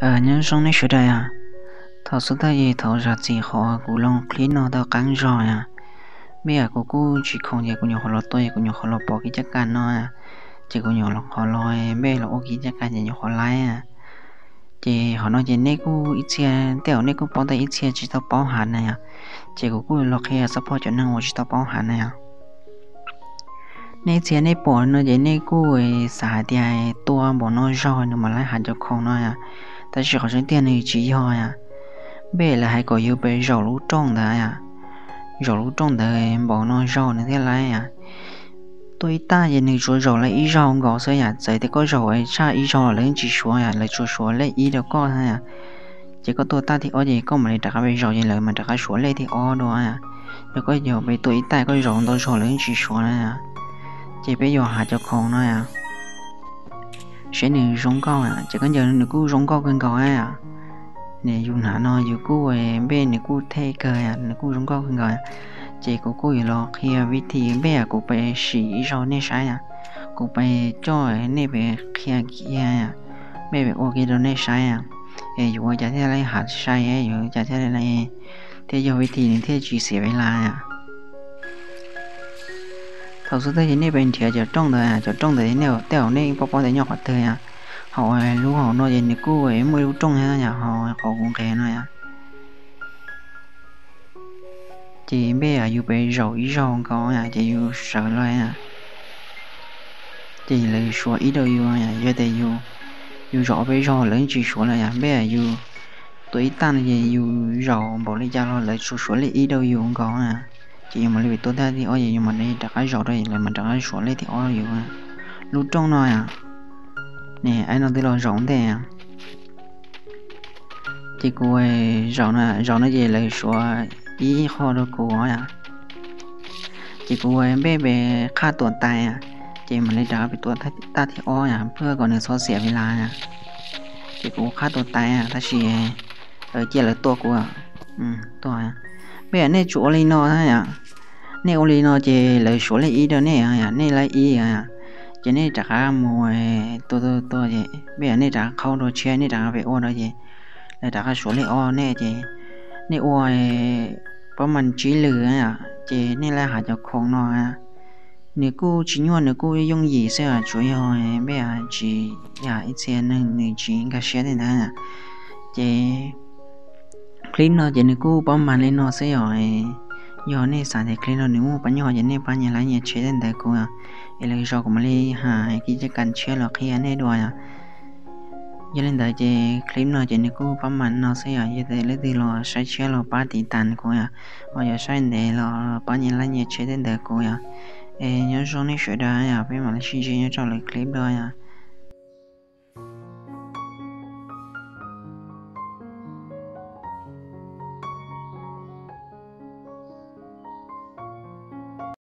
ờ nhân xong này sửa đây à thảo số ta gì thảo ra gì họ cụ long clean nó tao cắn rồi à bây giờ cô cô chỉ không gì cô nhỏ họ lo tôi cô nhỏ họ lo bỏ cái chắc can nó à chỉ cô nhỏ họ lo bây là ok chắc can nhỏ họ lái à chỉ họ nói chỉ nấy cô ít xe tiểu nấy cô bỏ tay ít xe chỉ tao bỏ hẳn này à chỉ cô cô lo khi support cho năng chỉ tao bỏ hẳn này à nấy xe nấy bỏ nó chỉ nấy cô xả tiền tua bỏ nó rồi nhưng mà lại hẳn cho không nó à ta chỉ có những tiền này chỉ thôi à bây là hay có yêu bé rau lú trông đó à rau lú trông đó bỏ nó rau nữa thế này à tôi ta giờ này chỗ rau lại ít rau ngõ sơ à giờ thì có rau ấy cha ít rau lên chỉ số à lại chỗ số lại ít được có à chỉ có tôi ta thì ở gì có mà đặt cái rau gì lại mà đặt cái số lại thì ở đó à rồi có nhiều bây tôi ta có rau tôi rau lên chỉ số này à chỉ bây giờ hạt cho con nói à sẽ nè rong cao à chỉ cần giờ nè cú rong cao gần cao à nè dùng hả nó dù cú về bên nè cú thay cơ à nè cú rong cao cần cao à chỉ có cú lo khi vị thì bé à cú phải xỉ rau nè sai à cú phải cho nè bé khi kia à bé bé ok đó nè sai à ê dù chả thế này hạt sai ấy dù chả thế này thế giờ vị thì thế chỉ sẽ phải là à thầu số tới này bên thiệt cho trong đời à cho trong đời này tiểu nên bao bao đấy nhỏ hoạt thời à. Họ lúc họ nói gì cô ấy, mới lúc trong ha nhà họ họ cũng kể nói à. Chị bé à yêu bé rầu ý rầu có à chị yêu sợ loài à. Chị lấy số ý đâu yêu à giờ đây yêu yêu rõ bé rầu lớn chị số là à. Bé à yêu tuổi tan gì yêu rầu bỏ lấy cha lo lấy số số lấy ý đâu yêu không có à chỉ mà lấy tốn thế thì ôi gì mà này đặt cái giỏ đây là mình đặt cái giỏ lấy thì ôi gì mà lúc trong nói à nè anh nó tới là rộng thế à thì cô ấy rộng là rộng nó gì là số ý kho đó cô à chỉ cô ấy bé bé khá tuần tay à chỉ mà lấy đó bị tuần thắt ta thì ôi còn được so sẻ với là à chỉ cô khá tuần tay à ta chỉ ở chỉ là tua cô à ừ tua à bây giờ này chỗ lấy nó ha à này ô lấy nó chỉ lấy số lấy ý đó nè à này lấy ý à chỉ này trả cả mua to to to gì bây giờ này trả khâu đồ chơi này trả về ô đó gì lấy trả số lấy ô nè chị. Này ô bao mình chỉ lừa à chỉ này là hạt cho con nó à nếu cô chỉ nhuận nếu cô dùng gì sẽ là chủ yếu bây giờ chỉ là ít xe nên nên chỉ cái xe này nè chỉ clip nó chỉ này cô bấm màn lên nó sẽ rồi giờ này sản thì clip nó nếu mà bao nhỏ giờ này bao nhiêu lại nhiệt chế đến đây cô à ele cho mình lấy hà cái cái cần chế là khi anh ấy đòi à giờ lên đây chế clip nó chỉ này cô bấm màn nó sẽ rồi giờ đây lấy đi lo sai chế lo ba tỷ tàn cô à bây giờ sai này lo bao nhiêu lại nhiệt chế đến đây cô à nhớ sau này sửa đây à bây mà mình xin nhớ cho lại clip đó à